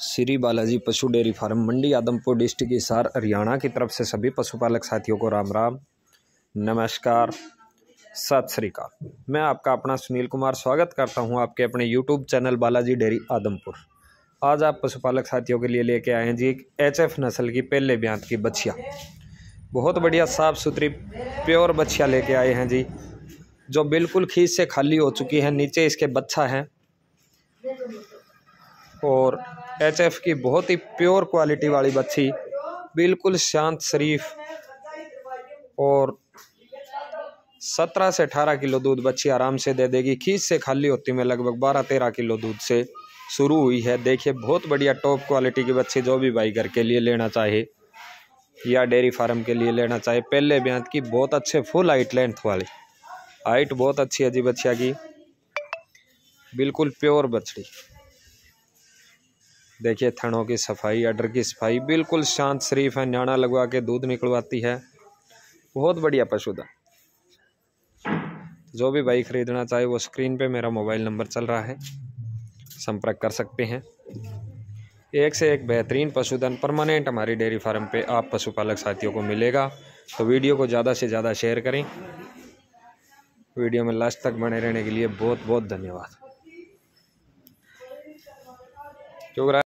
श्री बालाजी पशु dairy farm, Mandi Adampur district Hisar, Haryana की तरफ़ से सभी पशुपालक साथियों को राम राम। नमस्कार। सत श्रीकाल मैं आपका अपना सुनील कुमार स्वागत करता हूँ आपके अपने YouTube channel Balaji dairy Adampur. आज आप पशुपालक साथियों के लिए लेके आए हैं जी एक एच एफ़ नस्ल की पहले ब्यांत की बछिया। बहुत बढ़िया साफ़ सुथरी, प्योर बच्चिया लेके आए हैं जी, जो बिल्कुल खींच से खाली हो चुकी है, नीचे इसके बच्चा है। और एच एफ़ की बहुत ही प्योर क्वालिटी वाली बच्ची, बिल्कुल शांत शरीफ और सत्रह से अठारह किलो दूध बच्ची आराम से दे देगी। खींच से खाली होती में लगभग बारह तेरह किलो दूध से शुरू हुई है। देखिए, बहुत बढ़िया टॉप क्वालिटी की बच्ची जो भी घर के लिए लेना चाहे या डेयरी फार्म के लिए लेना चाहे, पहले ब्यांत की बहुत अच्छे फुल हाइट लेंथ वाली। हाइट बहुत अच्छी है जी बच्चिया की। बिल्कुल प्योर बछड़ी देखिए, थनों की सफ़ाई, अडर की सफ़ाई बिल्कुल शांत, शरीफ है। न्याणा लगवा के दूध निकलवाती है। बहुत बढ़िया पशुधन जो भी भाई खरीदना चाहे, वो स्क्रीन पे मेरा मोबाइल नंबर चल रहा है। संपर्क कर सकते हैं। एक से एक बेहतरीन पशुधन परमानेंट हमारी डेयरी फार्म पे आप पशुपालक साथियों को मिलेगा। तो वीडियो को ज़्यादा से ज़्यादा शेयर करें। वीडियो में लास्ट तक बने रहने के लिए बहुत बहुत धन्यवाद